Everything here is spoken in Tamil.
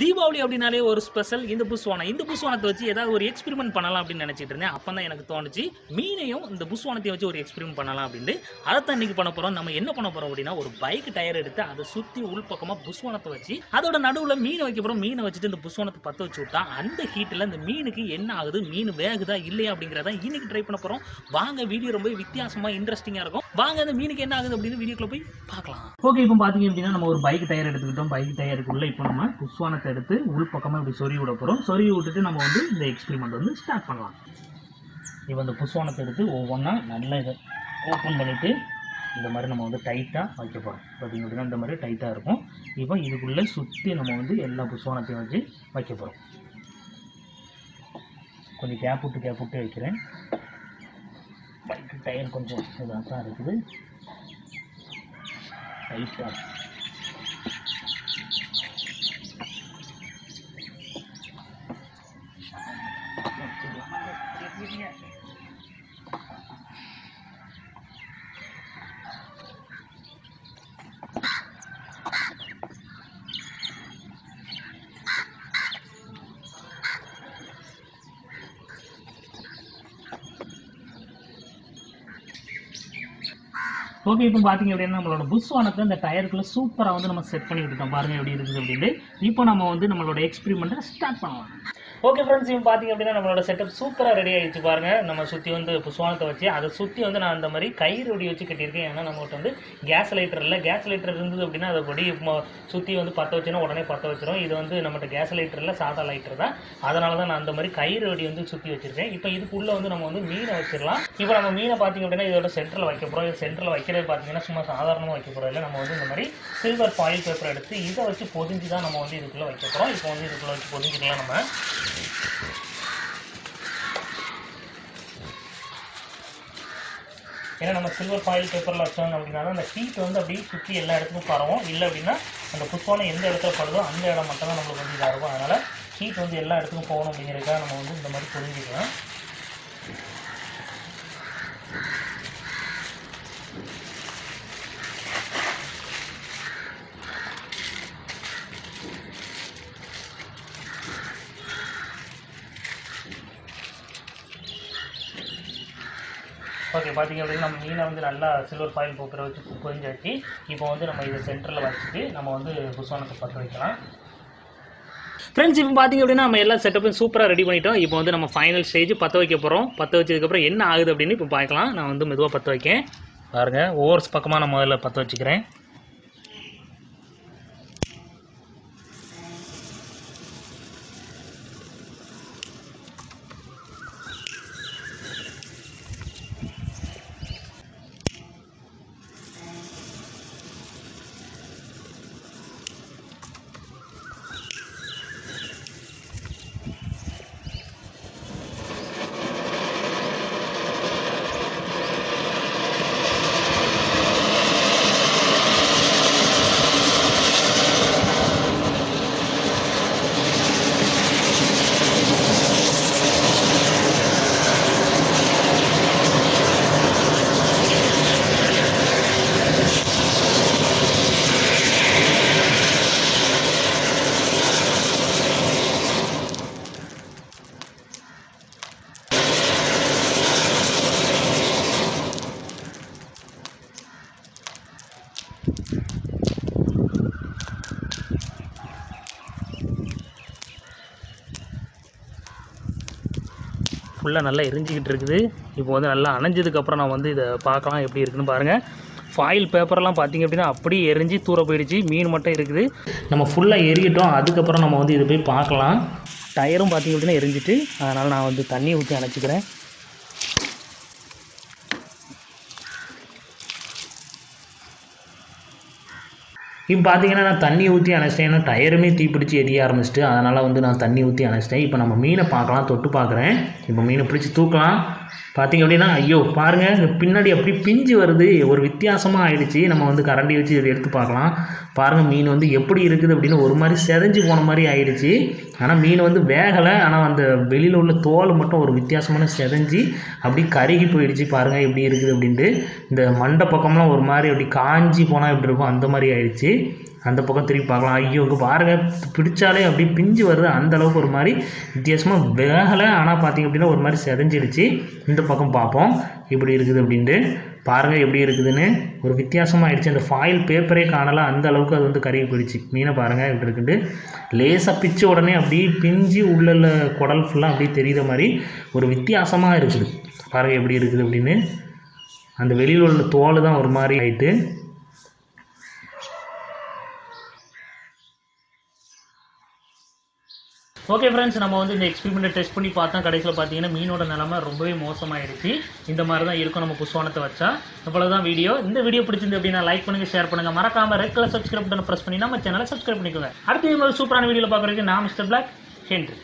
தீபாவளி அப்படின்னாலே ஒரு ஸ்பெஷல் இந்த புஸ்வானம் இந்த புஸ்வானத்தை வச்சு ஏதாவது ஒரு எக்ஸ்பெரிமெண்ட் பண்ணலாம் அப்படின்னு நினச்சிட்டு இருந்தேன். அப்போ தான் எனக்கு தோணுச்சு மீனையும் இந்த புஸ்வானத்தையும் வச்சு ஒரு எக்ஸ்பெரிமெண்ட் பண்ணலாம் அப்படின்னு அதை தான் இன்றைக்கி பண்ண போகிறோம் நம்ம என்ன பண்ண போகிறோம் அப்படின்னா ஒரு பைக் டயர் எடுத்து அதை சுற்றி உள்பக்கமாக புஸ்வானத்தை வச்சு அதோட நடுவில் மீன் வைக்க போகிறோம் மீனை வச்சுட்டு இந்த புஸ்வானத்தை பற்ற வச்சு விட்டா அந்த ஹீட்டில் இந்த மீனுக்கு என்ன ஆகுது மீன் வேகுதா இல்லையா அப்படிங்கிறத இன்னைக்கு ட்ரை பண்ண போகிறோம் வாங்க வீடியோ ரொம்ப வித்தியாசமாக இன்ட்ரெஸ்டிங்காக இருக்கும். வாங்க அந்த மீனுக்கு என்ன ஆகுது அப்படின்னு வீடியோக்குள்ளே போய் பார்க்கலாம். ஓகே இப்போ பார்த்தீங்க அப்படின்னா நம்ம ஒரு பைக் டயர் எடுத்துக்கிட்டோம். பைக் டயருக்குள்ளே இப்போ நம்ம புஸ்வானத்தை எடுத்து உள் பக்கமாக இப்படி சொறி விட போகிறோம் சொறி விட்டுட்டு நம்ம வந்து இந்த எக்ஸ்பிரிமெண்ட் வந்து ஸ்டார்ட் பண்ணலாம். இப்போ இந்த புஸ்வானத்தை எடுத்து ஒவ்வொன்றா நல்லா இதை ஓப்பன் பண்ணிவிட்டு இந்த மாதிரி நம்ம வந்து டைட்டாக வைக்க போகிறோம் பார்த்திங்க அப்படின்னா இந்த மாதிரி டைட்டாக இருக்கும். இப்போ இதுக்குள்ளே சுற்றி நம்ம வந்து எல்லா புஸ்வானத்தையும் வச்சு வைக்க போகிறோம் கொஞ்சம் கேப் விட்டு கேப் விட்டு வைக்கிறேன். பைக்கு டயர் கொஞ்சம் இதாக தான் இருக்குது. டைட்டாக ஓகே இப்போ பார்த்தீங்க அப்படின்னா நம்மளோட புஸ்வானத்தை அந்த டயருக்குள்ள சூப்பராக வந்து நம்ம செட் பண்ணி விட்டுட்டோம் பாருங்க எப்படி இருக்குது அப்படின்ட்டு. இப்போ நம்ம வந்து நம்மளோட எக்ஸ்பெரிமெண்ட்டை ஸ்டார்ட் பண்ணலாம். ஓகே ஃப்ரெண்ட்ஸ் இப்போ பார்த்தீங்க அப்படின்னா நம்மளோட செட்டப் சூப்பராக ரெடி ஆகிடுச்சு பாருங்கள் நம்ம சுற்றி வந்து புஸ்வானத்தை வச்சு அதை சுற்றி வந்து நான் அந்த மாதிரி கயிறு ஒடி வச்சு கட்டியிருக்கேன். ஏன்னா நம்மகிட்ட வந்து கேஸ் லைட்டர் இல்லை. கேஸ் லைட்டர் இருந்தது அப்படின்னா அதை படி சுற்றி வந்து பற்ற வச்சுனா உடனே பற்ற வச்சிடும் இது வந்து நம்மகிட்ட கேஸ் லைட்டர் இல்லை சாதா லைட்டர் தான். அதனால தான் நான் அந்த மாதிரி கயிறு ஒடி வந்து சுற்றி வச்சிருக்கேன். இப்போ இதுக்குள்ளே வந்து நம்ம வந்து மீனை வச்சிடலாம். இப்போ நம்ம மீனை பார்த்தீங்க அப்படின்னா இதோட சென்டரில் வைக்க போகிறோம் இது சென்டரில் வைக்கிறது பார்த்தீங்கன்னா சும்மா சாதாரணமாக வைக்க போகிறோம் இல்லை நம்ம வந்து இந்த மாதிரி சில்வர் ஃபாயில் பேப்பர் எடுத்து இதை வச்சு பொதிஞ்சு தான் நம்ம வந்து இதுக்குள்ளே வைக்க போகிறோம் இப்போ வந்து இதுக்குள்ளே வச்சு பொதிஞ்சிக்கலாம் நம்ம. ஏன்னா நம்ம சில்வர் ஃபாயில் பேப்பரில் வச்சோம் அப்படின்னா அந்த ஹீட் வந்து அப்படியே சுற்றி எல்லா இடத்துக்கும் பரவும். இல்லை அப்படின்னா அந்த புஷ்பானம் எந்த இடத்துல படுதோ அந்த இடம் மட்டும் தான் நம்மளுக்கு வந்து இதாக இருக்கும் அதனால் ஹீட் வந்து எல்லா இடத்துக்கும் போகணும் அப்படிங்கிறதுக்காக நம்ம வந்து இந்த மாதிரி புரிஞ்சுக்கலாம். ஓகே பார்த்தீங்க அப்படின்னா நம்ம மீனை வந்து நல்லா சில்வர் பாயில் பேப்பரை வச்சு பொரிஞ்சு இப்போ வந்து நம்ம இதை சென்டரில் வச்சுட்டு நம்ம வந்து புஸ்வானத்தை பற்ற வைக்கலாம். ஃப்ரெண்ட்ஸ் இப்போ பார்த்தீங்க அப்படின்னா நம்ம எல்லா செட்டப்பும் சூப்பராக ரெடி பண்ணிட்டோம். இப்போ வந்து நம்ம ஃபைனல் ஸ்டேஜ் பற்ற வைக்க போகிறோம் பற்ற வச்சதுக்கப்புறம் என்ன ஆகுது அப்படின்னு இப்போ பார்க்கலாம். நான் வந்து மெதுவாக பற்ற வைக்கேன். பாருங்கள் ஒவ்வொரு பக்கமாக நான் முதல்ல பற்ற வச்சுக்கிறேன். ஃபுல்லாக நல்லா எரிஞ்சிக்கிட்டு இருக்குது. இப்போ வந்து நல்லா அணைஞ்சதுக்கப்புறம் நான் வந்து இதை பார்க்கலாம் எப்படி இருக்குதுன்னு பாருங்கள் ஃபாயில் பேப்பர்லாம் பார்த்தீங்க அப்படின்னா அப்படியே எரிஞ்சு தூர போயிடுச்சு. மீன் மட்டும் இருக்குது. நம்ம ஃபுல்லாக எரியட்டும். அதுக்கப்புறம் நம்ம வந்து இதை போய் பார்க்கலாம். டயரும் பார்த்தீங்க அப்படின்னா எரிஞ்சிட்டு. அதனால் நான் வந்து தண்ணி ஊற்றி அணைச்சிக்கிறேன். இப்போ பார்த்தீங்கன்னா நான் தண்ணி ஊற்றி அணைச்சிட்டேன். ஏன்னா டயருமே தீப்பிடிச்சி எரிய ஆரம்பிச்சிட்டு அதனால் வந்து நான் தண்ணி ஊற்றி அணைச்சிட்டேன். இப்போ நம்ம மீனை பார்க்கலாம் தொட்டு பார்க்குறேன். இப்போ மீனை பிடிச்சி தூக்கலாம். பார்த்தீங்க அப்படின்னா ஐயோ பாருங்கள் இந்த பின்னாடி அப்படி பிஞ்சு வருது. ஒரு வித்தியாசமாக ஆயிடுச்சு. நம்ம வந்து கரண்டி வச்சு இதை எடுத்து பார்க்கலாம். பாருங்கள் மீன் வந்து எப்படி இருக்குது அப்படின்னு ஒரு மாதிரி செதஞ்சு போன மாதிரி ஆயிடுச்சு. ஆனால் மீன் வந்து வேகலை. ஆனால் அந்த வெளியில் உள்ள தோல் மட்டும் ஒரு வித்தியாசமான செதஞ்சு அப்படி கருகி போயிடுச்சு. பாருங்கள் எப்படி இருக்குது அப்படின்ட்டு. இந்த மண்டை பக்கம்லாம் ஒரு மாதிரி அப்படி காஞ்சி போனால் எப்படி இருக்கும் அந்த மாதிரி ஆயிடுச்சு. அந்த பக்கம் திருப்பி பார்க்கலாம். ஐயோ இங்கே பாருங்கள் பிடிச்சாலே அப்படியே பிஞ்சு வருது. அந்த அளவுக்கு ஒரு மாதிரி வித்தியாசமாக வேகலை. ஆனால் பார்த்தீங்க அப்படின்னா ஒரு மாதிரி செதஞ்சிடுச்சு. இந்த பக்கம் பார்ப்போம். இப்படி இருக்குது அப்படின்ட்டு. பாருங்கள் எப்படி இருக்குதுன்னு. ஒரு வித்தியாசமாக ஆயிடுச்சு. அந்த ஃபாயில் பேப்பரே காணலாம் அந்த அளவுக்கு அது வந்து கருகி போயிடுச்சு. மீனை பாருங்கள் இப்படி இருக்குன்ட்டு. லேசாக பிச்சு உடனே அப்படியே பிஞ்சு உள்ள குடல் ஃபுல்லாக அப்படியே தெரியுற மாதிரி ஒரு வித்தியாசமாக இருக்குது. பாருங்கள் எப்படி இருக்குது அப்படின்னு. அந்த வெளியில் உள்ள தோல் தான் ஒரு மாதிரி ஆயிட்டு. ஓகே ஃப்ரெண்ட்ஸ் நம்ம வந்து இந்த எக்ஸ்பெரிமெண்ட்டை டெஸ்ட் பண்ணி பார்த்தா கடைசியில் பார்த்தீங்கன்னா மீனோட நிலமை ரொம்பவே மோசமாயிருச்சு. இந்த மாதிரி தான் இருக்கும் நம்ம புஸ்வானத்தை வச்சா. இவ்வளோதான் வீடியோ இந்த வீடியோ பிடிச்சிருந்து அப்படின்னா லைக் பண்ணுங்க ஷேர் பண்ணுங்க. மறக்காம red colour subscribe button press பண்ணி நம்ம சேனலை சப்ஸ்கிரைப் பண்ணிக்கோங்க. அடுத்த மாதிரி சூப்பரான வீடியோவில் பார்க்குறதுக்கு நான் மிஸ்டர் பிளாக் ஹென்ரி